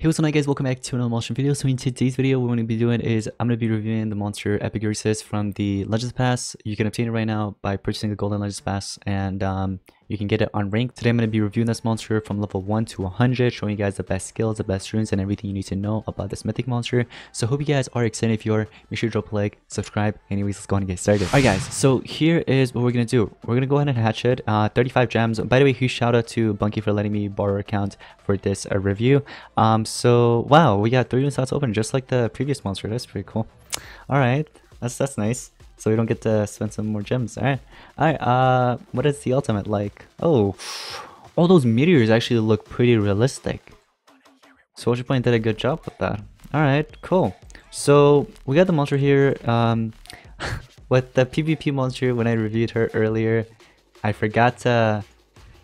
Hey what's up guys? Welcome back to another monster video. So in today's video what we're going to be doing is i'm going to be reviewing the monster Epigursus from the legends pass. You can obtain it right now by purchasing the golden legends pass and um you can get it on rank. Today I'm going to be reviewing this monster from level 1 to 100, showing you guys the best skills, the best runes, and everything you need to know about this mythic monster. So hope you guys are excited. If you are, make sure to drop a like, subscribe. Anyways, let's go and get started. Alright guys, so here is what we're going to do. We're going to go ahead and hatch it. Uh, 35 gems. By the way, huge shout out to Bunky for letting me borrow account for this uh, review. Um, so wow, we got three rune slots open just like the previous monster. That's pretty cool. Alright, that's, that's nice so we don't get to spend some more gems. Alright. Alright, uh, what is the ultimate like? Oh, all those meteors actually look pretty realistic. Social Point did a good job with that. Alright, cool. So, we got the monster here. Um, with the PvP monster, when I reviewed her earlier, I forgot to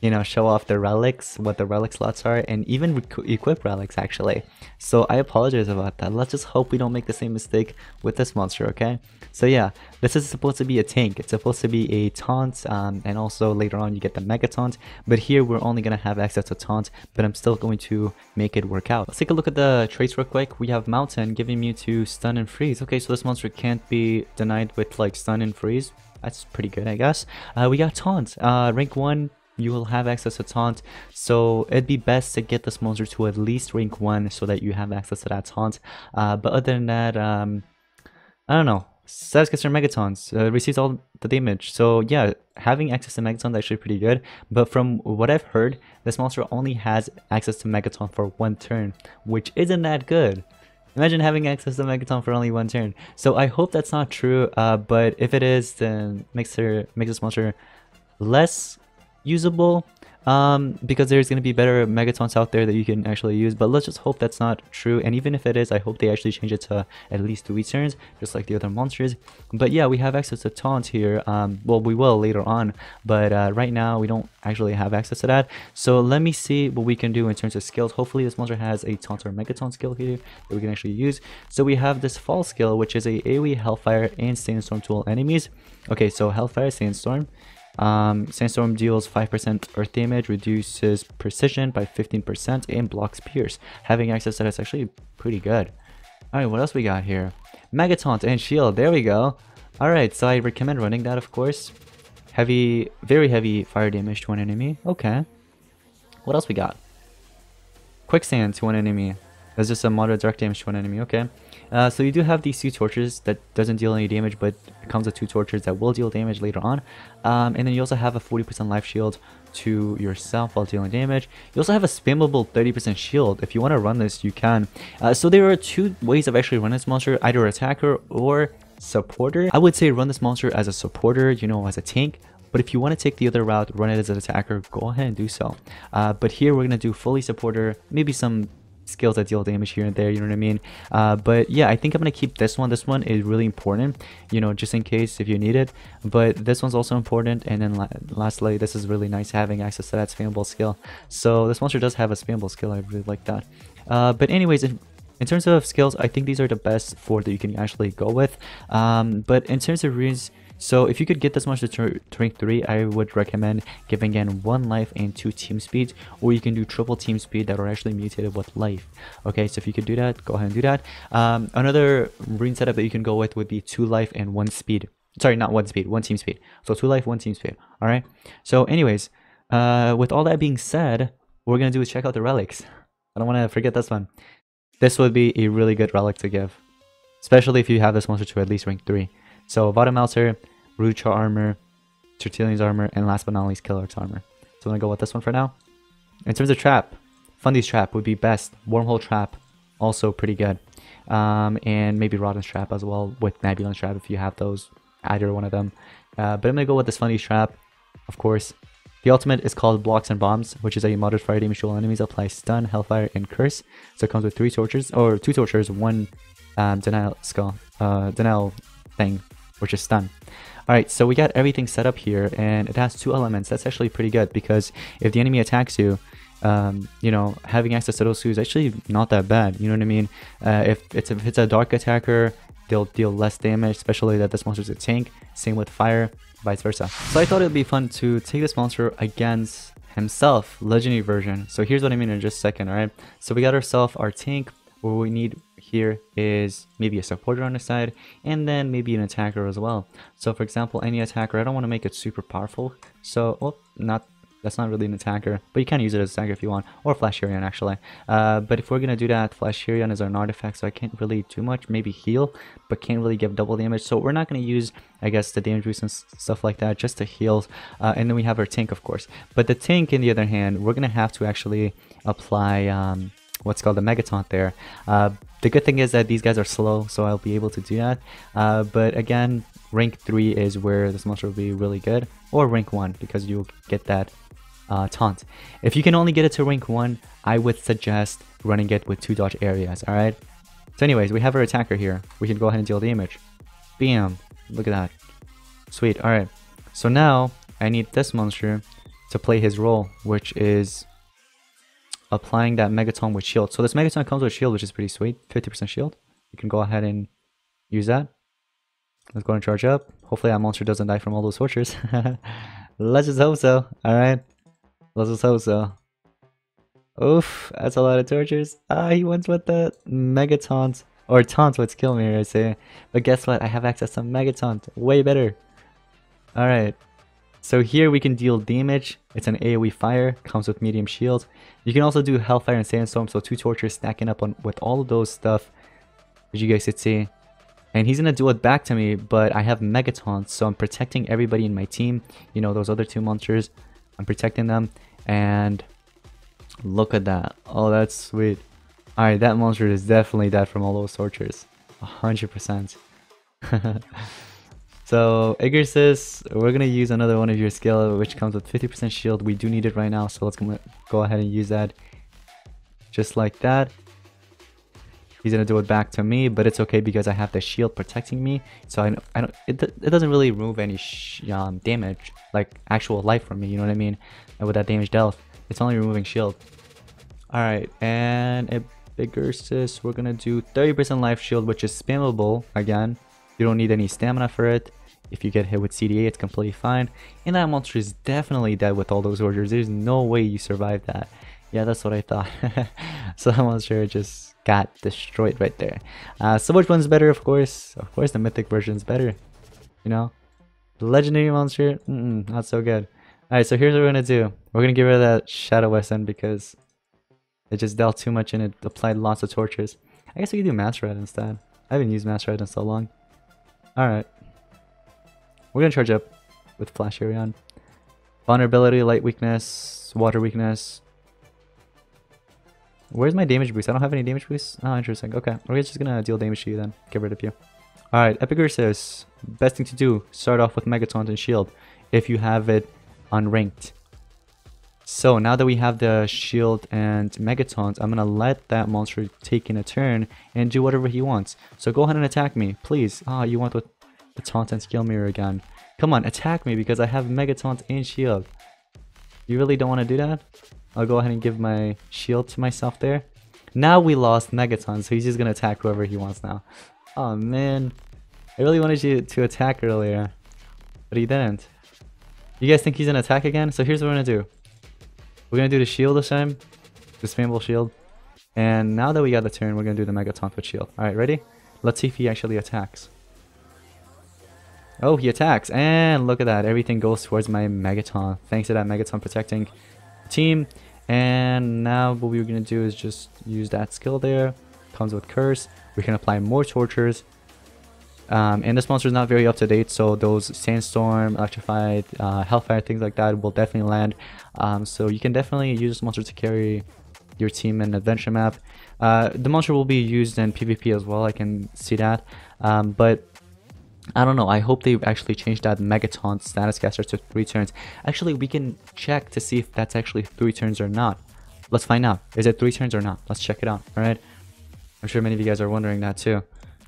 you know, show off the relics, what the relic slots are, and even equip relics actually. So I apologize about that. Let's just hope we don't make the same mistake with this monster, okay? So yeah, this is supposed to be a tank. It's supposed to be a taunt, um, and also later on you get the mega taunt. But here we're only going to have access to taunt, but I'm still going to make it work out. Let's take a look at the traits real quick. We have Mountain giving me to stun and freeze. Okay, so this monster can't be denied with like stun and freeze. That's pretty good, I guess. Uh, we got taunt. Uh, rank 1 you will have access to taunt. So it'd be best to get this monster to at least rank 1 so that you have access to that taunt. Uh, but other than that um, I don't know. Status Caster Megataunts uh, receives all the damage. So yeah having access to Megataunt is actually pretty good. But from what I've heard this monster only has access to Megataunt for one turn which isn't that good. Imagine having access to Megataunt for only one turn. So I hope that's not true, uh, but if it is, then makes her makes this monster less usable um, because there's going to be better megataunts out there that you can actually use but let's just hope that's not true and even if it is i hope they actually change it to at least three turns just like the other monsters. But yeah we have access to taunt here um, well we will later on but uh, right now we don't actually have access to that. So let me see what we can do in terms of skills. Hopefully this monster has a taunt or megataunt skill here that we can actually use. So we have this fall skill which is a aoe hellfire and sandstorm tool enemies. Okay so hellfire sandstorm um, Sandstorm deals 5% earth damage, reduces precision by 15%, and blocks pierce. Having access to that's actually pretty good. Alright, what else we got here? Megataunt and shield, there we go. Alright, so I recommend running that of course. Heavy, very heavy fire damage to an enemy. Okay. What else we got? Quicksand to an enemy. That's just a moderate direct damage to an enemy, okay. Uh, so you do have these two torches that doesn't deal any damage, but comes with two torches that will deal damage later on. Um, and then you also have a 40% life shield to yourself while dealing damage. You also have a spammable 30% shield. If you want to run this, you can. Uh, so there are two ways of actually running this monster, either attacker or supporter. I would say run this monster as a supporter, you know, as a tank. But if you want to take the other route, run it as an attacker, go ahead and do so. Uh, but here we're going to do fully supporter, maybe some skills that deal damage here and there, you know what I mean? Uh, but yeah, I think I'm going to keep this one. This one is really important, you know, just in case if you need it. But this one's also important. And then la lastly, this is really nice having access to that spammable skill. So this monster does have a spammable skill. I really like that. Uh, but anyways, in, in terms of skills, I think these are the best four that you can actually go with. Um, but in terms of runes, so if you could get this much to rank 3, I would recommend giving in 1 life and 2 team speeds, or you can do triple team speed that are actually mutated with life. Okay, so if you could do that, go ahead and do that. Um, another rune setup that you can go with would be 2 life and 1 speed. Sorry, not 1 speed, 1 team speed. So 2 life, 1 team speed. Alright, so anyways, uh, with all that being said, what we're going to do is check out the relics. I don't want to forget this one. This would be a really good relic to give. Especially if you have this monster to at least rank 3. So Vada Melter, Rucha armor, Tertullian's armor, and last but not least Killer's armor. So I'm gonna go with this one for now. In terms of trap, Fundy's trap would be best. Wormhole trap, also pretty good. Um, and maybe Rodden's trap as well with Nebulon's trap if you have those, either one of them. Uh, but I'm gonna go with this Fundy's trap, of course. The ultimate is called Blocks and Bombs, which is a modded fire damage to all enemies, apply stun, hellfire, and curse. So it comes with three tortures, or two tortures, one um, denial skull, uh, denial thing, which is stun. Alright, so we got everything set up here, and it has two elements. That's actually pretty good, because if the enemy attacks you, um, you know, having access to those two is actually not that bad. You know what I mean? Uh, if it's if it's a dark attacker, they'll deal less damage, especially that this monster's a tank. Same with fire, vice versa. So I thought it'd be fun to take this monster against himself, legendary version. So here's what I mean in just a second, alright? So we got ourselves our tank. where we need here is maybe a supporter on the side, and then maybe an attacker as well. So for example, any attacker, I don't want to make it super powerful. So, well, not that's not really an attacker, but you can use it as attacker if you want, or Flasherion actually. Uh, but if we're gonna do that, Flasherion is an artifact, so I can't really do much. Maybe heal, but can't really give double damage. So we're not gonna use, I guess, the damage boost and stuff like that, just to heal. Uh, and then we have our tank, of course. But the tank, in the other hand, we're gonna have to actually apply um, what's called a Megataunt there. Uh, the good thing is that these guys are slow, so I'll be able to do that. Uh, but again, rank 3 is where this monster will be really good, or rank 1, because you'll get that uh, taunt. If you can only get it to rank 1, I would suggest running it with 2 dodge areas, alright? So anyways, we have our attacker here. We can go ahead and deal damage. Bam! Look at that. Sweet, alright. So now, I need this monster to play his role, which is applying that Megataunt with shield. So this Megataunt comes with shield, which is pretty sweet. 50% shield. You can go ahead and use that. Let's go and charge up. Hopefully that monster doesn't die from all those tortures. Let's just hope so. Alright. Let's just hope so. Oof, that's a lot of tortures. Ah, he went with the Megataunt. Or Taunt would kill me, I say. But guess what? I have access to Megataunt. Way better. Alright. So here we can deal damage. It's an AoE fire, comes with medium shield. You can also do Hellfire and Sandstorm, so two tortures stacking up on with all of those stuff, as you guys could see. And he's gonna do it back to me, but I have Megataunt, so I'm protecting everybody in my team. You know, those other two monsters. I'm protecting them, and look at that. Oh, that's sweet. Alright, that monster is definitely dead from all those tortures. 100%. So Epigursus, we're gonna use another one of your skill which comes with 50% shield. We do need it right now, so let's go ahead and use that. Just like that. He's gonna do it back to me, but it's okay because I have the shield protecting me. So I, I don't, it, it doesn't really remove any um, damage, like actual life from me. You know what I mean? And with that damage dealt, it's only removing shield. All right, and Epigursus, we're gonna do 30% life shield, which is spammable again. You don't need any stamina for it. If you get hit with CDA, it's completely fine. And that monster is definitely dead with all those orders. There's no way you survive that. Yeah, that's what I thought. so that monster just got destroyed right there. Uh, so which one's better, of course? Of course, the mythic version's better. You know? The legendary monster, mm -mm, not so good. Alright, so here's what we're gonna do. We're gonna get rid of that Shadow Weapon because it just dealt too much and it applied lots of tortures. I guess we could do Master Red instead. I haven't used Master Red in so long. Alright. We're gonna charge up with Flasherion. Vulnerability, light weakness, water weakness. Where's my damage boost? I don't have any damage boost. Oh, interesting. Okay, we're just gonna deal damage to you then. Get rid of you. Alright, Epigursus. Best thing to do, start off with Megataunt and Shield if you have it unranked. So now that we have the shield and megataunt, I'm gonna let that monster take in a turn and do whatever he wants. So go ahead and attack me, please. Ah, oh, you want with the taunt and skill mirror again. Come on, attack me because I have megataunt and shield. You really don't want to do that? I'll go ahead and give my shield to myself there. Now we lost megataunt, so he's just gonna attack whoever he wants now. Oh man, I really wanted you to attack earlier, but he didn't. You guys think he's gonna attack again? So here's what we're gonna do. We're gonna do the shield this time. The spammable shield. And now that we got the turn, we're gonna do the Mega Taunt with shield. Alright, ready? Let's see if he actually attacks. Oh, he attacks. And look at that. Everything goes towards my Megataunt. Thanks to that Megataunt protecting team. And now what we're going to do is just use that skill there. Comes with Curse. We can apply more Tortures. Um, and this monster is not very up to date, so those Sandstorm, Electrified, uh, Hellfire, things like that will definitely land. Um, so you can definitely use this monster to carry your team in adventure map. Uh, the monster will be used in PvP as well, I can see that. Um, but I don't know, I hope they've actually changed that Megataunt status caster to 3 turns. Actually, we can check to see if that's actually 3 turns or not. Let's find out. Is it 3 turns or not? Let's check it out, alright? I'm sure many of you guys are wondering that too.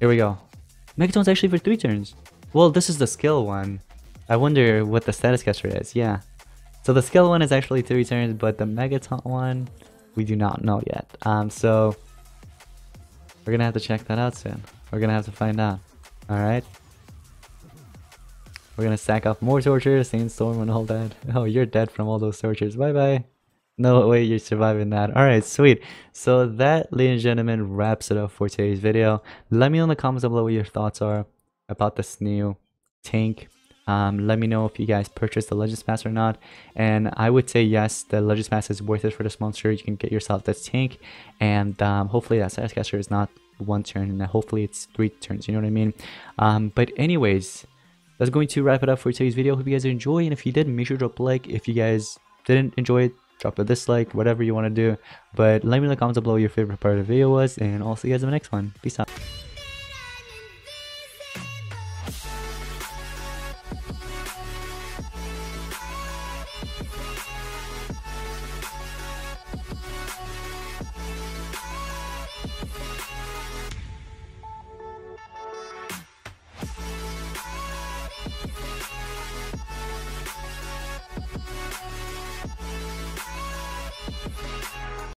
Here we go. Megataunt's actually for 3 turns. Well, this is the skill one. I wonder what the status caster is, yeah. So the skill one is actually 3 turns, but the Megataunt one, we do not know yet. Um, so, we're gonna have to check that out soon. We're gonna have to find out. Alright? We're gonna stack up more tortures, Sandstorm and all that. Oh, you're dead from all those tortures. Bye bye. No way you're surviving that. Alright, sweet. So that, ladies and gentlemen, wraps it up for today's video. Let me know in the comments below what your thoughts are about this new tank. Um, let me know if you guys purchased the Legends Pass or not. And I would say yes, the Legends Pass is worth it for this monster. You can get yourself this tank. And um, hopefully that Satiscaster is not one turn and hopefully it's three turns, you know what I mean? Um, but anyways, that's going to wrap it up for today's video. Hope you guys enjoy. And if you did, make sure to drop a like. If you guys didn't enjoy it, drop a dislike, whatever you want to do. But let me know in the comments below what your favorite part of the video was. And I'll see you guys in the next one. Peace out.